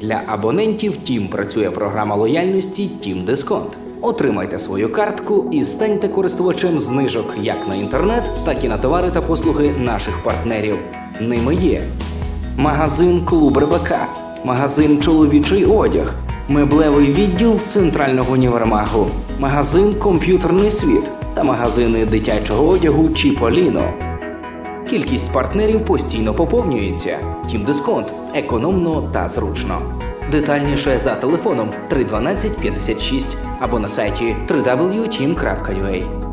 Для абонентів Тім працює програма лояльності Тім Дисконт. Отримайте свою картку і станьте користувачем знижок як на інтернет, так і на товари та послуги наших партнерів. Ними є магазин Клуб Рибака, магазин Чоловічий одяг, меблевий відділ центрального універмагу, магазин Комп'ютерний світ та магазини дитячого одягу Чіполіно. Кількість партнерів постійно поповнюється. Тім дисконт економно та зручно. Детальніше за телефоном 312 56 або на сайті www.team.ua.